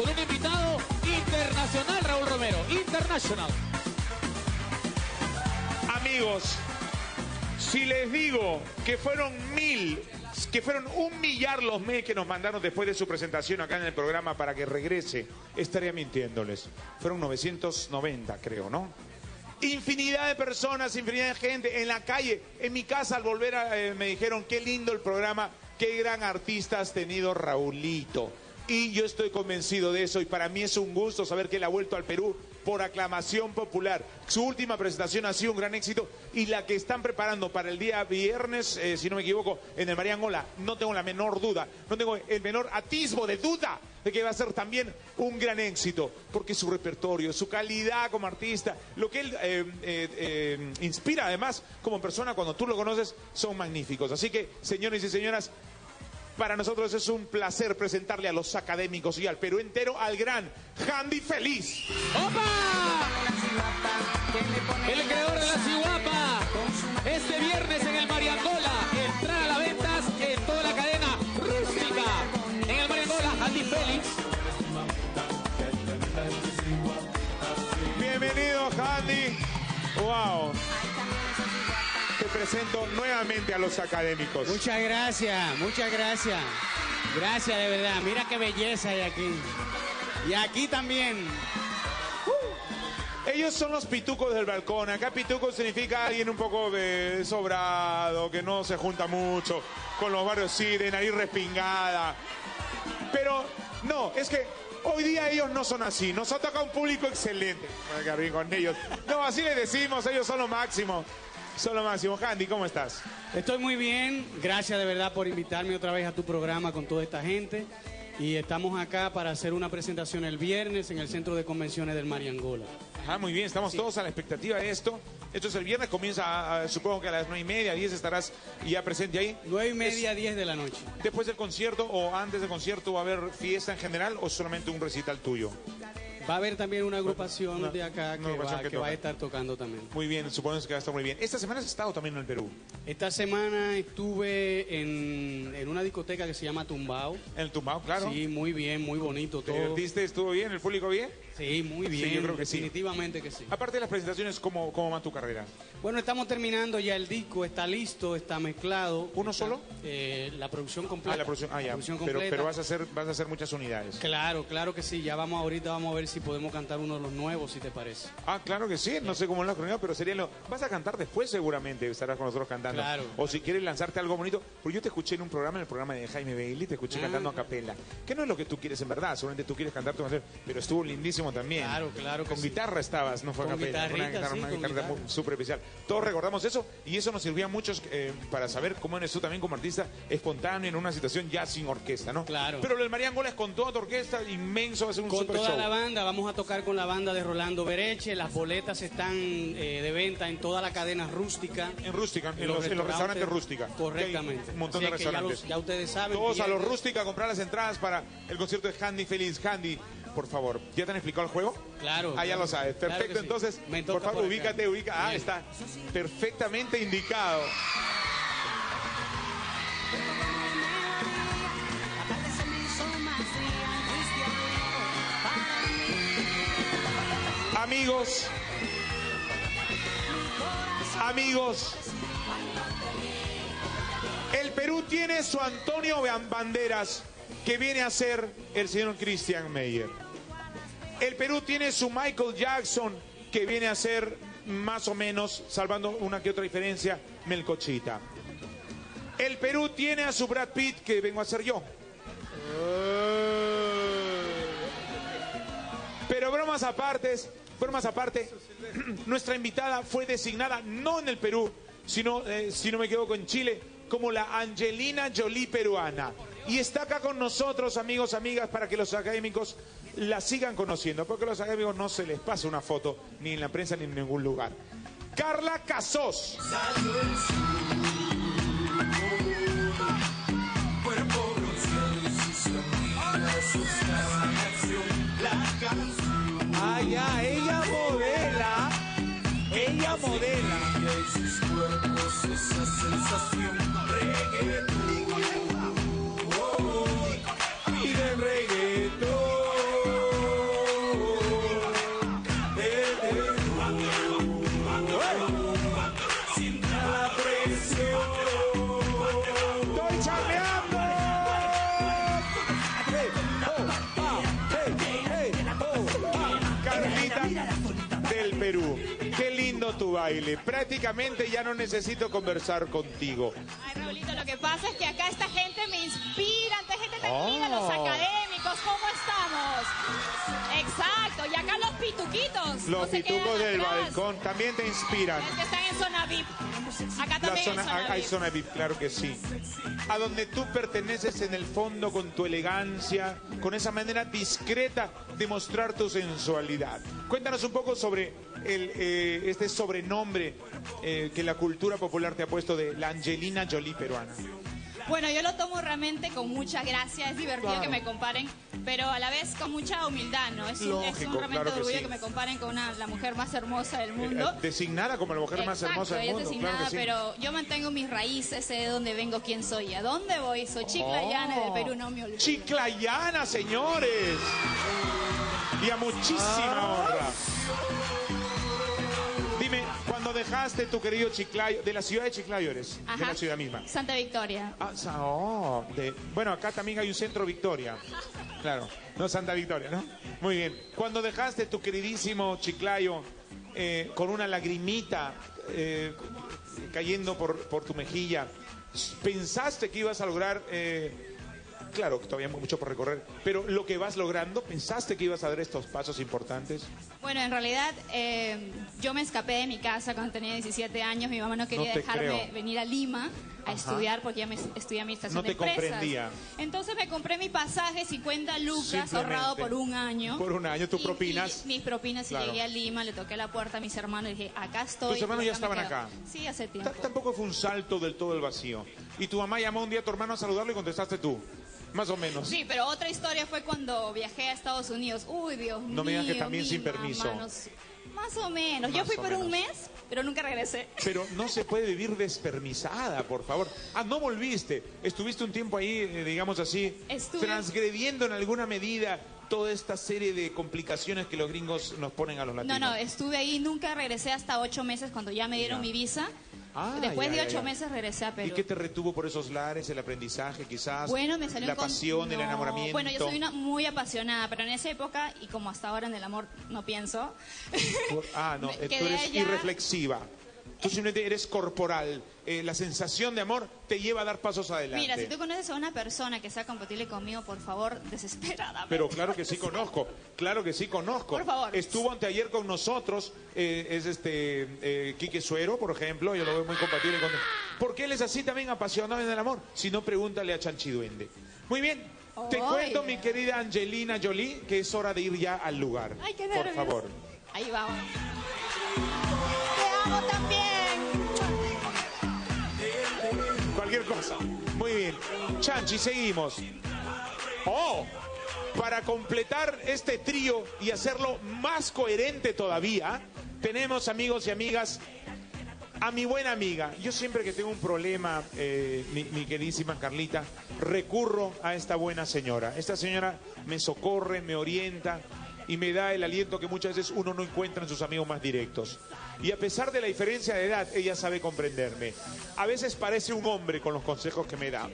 con un invitado internacional, Raúl Romero. Internacional. Amigos, si les digo que fueron mil, que fueron un millar los mails que nos mandaron después de su presentación acá en el programa para que regrese, estaría mintiéndoles. Fueron 990, creo, ¿no? Infinidad de personas, infinidad de gente en la calle. En mi casa al volver eh, me dijeron, qué lindo el programa, qué gran artista has tenido Raulito. Y yo estoy convencido de eso y para mí es un gusto saber que él ha vuelto al Perú por aclamación popular. Su última presentación ha sido un gran éxito y la que están preparando para el día viernes, eh, si no me equivoco, en el Mariangola, no tengo la menor duda, no tengo el menor atisbo de duda de que va a ser también un gran éxito, porque su repertorio, su calidad como artista, lo que él eh, eh, inspira además como persona cuando tú lo conoces, son magníficos. Así que, señores y señoras, para nosotros es un placer presentarle a los académicos y al Perú entero al gran Handy Feliz. ¡Opa! El creador de la Chihuapa. Este viernes en el Mariangola. Entrar a las ventas en toda la cadena rústica. En el Mariangola, Andy Félix. Bienvenido, Handy. Wow. Presento nuevamente a los académicos. Muchas gracias, muchas gracias. Gracias de verdad. Mira qué belleza hay aquí. Y aquí también. Ellos son los pitucos del balcón. Acá pituco significa alguien un poco eh, sobrado, que no se junta mucho con los barrios sí, de nariz respingada. Pero no, es que hoy día ellos no son así. Nos ha tocado un público excelente. Bien con ellos. No, así les decimos, ellos son lo máximo. Son lo máximo. Handy, ¿cómo estás? Estoy muy bien. Gracias de verdad por invitarme otra vez a tu programa con toda esta gente. Y estamos acá para hacer una presentación el viernes en el Centro de Convenciones del Mariangola. Ajá, muy bien, estamos todos a la expectativa de esto. Esto es el viernes, comienza, a- a- supongo que a las nueve y media, diez estarás ya presente ahí. Nueve y media, diez de la noche. Después del concierto o antes del concierto va a haber fiesta en general o solamente un recital tuyo. Va a haber también una agrupación Una- de acá que, va, que que va a estar tocando también. Muy bien, supongo que va a estar muy bien. Esta semana has estado también en el Perú, Esta semana estuve en, en una discoteca que se llama Tumbao. en el Tumbao, claro. Sí, muy bien, muy bonito ¿Te todo. divertiste? ¿Estuvo bien? ¿El público bien? Sí, muy Sí, bien. yo creo que sí. Definitivamente que sí. Aparte de las presentaciones, ¿cómo, cómo va tu carrera? Bueno, estamos terminando ya el disco, está listo, está mezclado. ¿Uno Está, solo? eh, la producción completa. Ah, la producción, ah, ya. producción Pero, completa. pero vas, a hacer, vas a hacer muchas unidades. Claro, claro que sí. Ya vamos ahorita, vamos a ver si podemos cantar uno de los nuevos, si te parece. Ah, claro que sí, no sé cómo lo has coordinado, pero sería lo... Vas a cantar después seguramente, estarás con nosotros cantando. Claro. O si quieres lanzarte algo bonito, porque yo te escuché en un programa, en el programa de Jaime Bailey, te escuché Ah. cantando a capela, que no es lo que tú quieres en verdad, seguramente tú quieres cantar tu canción, pero estuvo lindísimo también. Claro, claro que Con sí. guitarra estabas, no fue a capela, una guitarra, sí, una con guitarra guitarra. muy- súper especial. Todos recordamos eso y eso nos sirvió a muchos eh, para saber cómo eres tú también como artista espontáneo en una situación ya sin orquesta, ¿no? Claro. Pero del Mariangola es con toda tu orquesta, inmenso, va a ser un Con super toda show. la banda, vamos a tocar con la banda de Rolando Bereche. Las boletas están eh, de venta en toda la cadena rústica. En Rústica, en los, en los restaurantes Rústica. Correctamente. Un montón Así de ya, restaurantes. los- ya ustedes saben. Todos a los. Rústica a comprar las entradas para el concierto de Handy Feliz. Handy, por favor, ¿ya te han explicado el juego? Claro. Ah, ya claro. lo sabes. Perfecto, sí. entonces, por favor, acá. ubícate, ubica. Ah, está perfectamente indicado. Amigos, amigos, el Perú tiene su Antonio Banderas, que viene a ser el señor Christian Meyer. El Perú tiene su Michael Jackson, que viene a ser más o menos, salvando una que otra diferencia, Melcochita. El Perú tiene a su Brad Pitt, que vengo a ser yo. Pero bromas apartes, bromas aparte, nuestra invitada fue designada no en el Perú, sino, eh, si no me equivoco, en Chile, como la Angelina Jolie peruana. Y está acá con nosotros, amigos, amigas, para que los académicos la sigan conociendo, porque a los académicos no se les pasa una foto, ni en la prensa ni en ningún lugar. Carla ella modela. Ella modela. Y sus cuerpos sensación la presión. Estoy Carlita del Perú qué lindo tu baile. Prácticamente ya no necesito conversar contigo. Ay, Raulito, lo que pasa es que acá esta gente me inspira, esta gente tranquila, Oh. los académicos, ¿cómo estamos? Exacto, y acá los pituquitos. no Los quedan pitucos del atrás. balcón también te inspiran. Es que están en zona VIP. Acá también zona, hay VIP. zona VIP, claro que sí. A donde tú perteneces en el fondo con tu elegancia, con esa manera discreta de mostrar tu sensualidad. Cuéntanos un poco sobre el, eh, este sobrenombre eh, que la cultura popular te ha puesto de la Angelina Jolie peruana. Bueno, yo lo tomo realmente con mucha gracia, es divertido Claro. que me comparen, pero a la vez con mucha humildad, ¿no? Es un, es Lógico, un realmente claro que orgullo sí. que me comparen con una, la mujer más hermosa del mundo. Eh, designada como la mujer más hermosa del mundo. designada, claro que sí. pero yo mantengo mis raíces, sé de dónde vengo, quién soy a dónde voy. Soy chiclayana Oh. del Perú, no me olvido. Chiclayana, señores. Y a muchísima honra. Cuando dejaste tu querido Chiclayo, de la ciudad de Chiclayo eres, de la ciudad misma. Santa Victoria. Ah, sa- oh, de- bueno, acá también hay un centro Victoria. Claro, no Santa Victoria, ¿no? Muy bien. Cuando dejaste tu queridísimo Chiclayo eh, con una lagrimita eh, cayendo por, por tu mejilla, ¿pensaste que ibas a lograr... eh, Claro, que todavía hay mucho por recorrer, pero lo que vas logrando, ¿pensaste que ibas a dar estos pasos importantes? Bueno, en realidad eh, yo me escapé de mi casa cuando tenía 17 años. Mi mamá no quería No dejarme creo. venir a Lima a Ajá. estudiar porque ya me estudié administración No de te empresas. comprendía. Entonces me compré mi pasaje, 50 lucas, ahorrado por un año. Por un año, tus propinas. y mis propinas y llegué a Lima, le toqué la puerta a mis hermanos y dije, acá estoy. ¿Tus hermanos ya estaban acá? Sí, hace tiempo. Ta- Tampoco fue un salto del todo el vacío. Y tu mamá llamó un día a tu hermano a saludarlo y contestaste tú. Más o menos. Sí, pero otra historia fue cuando viajé a Estados Unidos. Uy, Dios mío. No me digas que también sin permiso. Más o menos. Yo Más fui o por un mes, pero nunca regresé. Pero no se puede vivir despermisada, por favor. Ah, no volviste. Estuviste un tiempo ahí, eh, digamos así, Estuve- transgrediendo en alguna medida toda esta serie de complicaciones que los gringos nos ponen a los No, latinos. no, estuve ahí, nunca regresé hasta ocho meses cuando ya me dieron Ya. mi visa. Ah, Después ya, de ya, ocho ya. meses regresé a Perú. ¿Y qué te retuvo por esos lares? ¿El aprendizaje quizás? Bueno, me salió La con- pasión, el No, enamoramiento. Bueno, yo soy una muy apasionada, pero en esa época, y como hasta ahora en el amor no pienso, Ah, no, eh, tú eres allá. irreflexiva. Tú simplemente eres corporal. Eh, la sensación de amor te lleva a dar pasos adelante. mira, si tú conoces a una persona que sea compatible conmigo, por favor, desesperada. Pero claro que sí conozco, claro que sí conozco. Por favor. Estuvo anteayer con nosotros, eh, es este eh, Quique Suero, por ejemplo, yo lo veo muy compatible con él. Porque él es así también apasionado en el amor. Si no, pregúntale a Chanchiduende. Muy bien, te cuento, mi querida Angelina Jolie, que es hora de ir ya al lugar. Ay, qué Por favor. Ahí vamos. Cualquier cosa. Muy bien. Chanchi, seguimos. Oh, para completar este trío y hacerlo más coherente todavía, tenemos amigos y amigas a mi buena amiga. Yo siempre que tengo un problema, eh, mi, mi queridísima Carlita, recurro a esta buena señora. Esta señora me socorre, me orienta y me da el aliento que muchas veces uno no encuentra en sus amigos más directos. Y a pesar de la diferencia de edad, ella sabe comprenderme. A veces parece un hombre con los consejos que me da.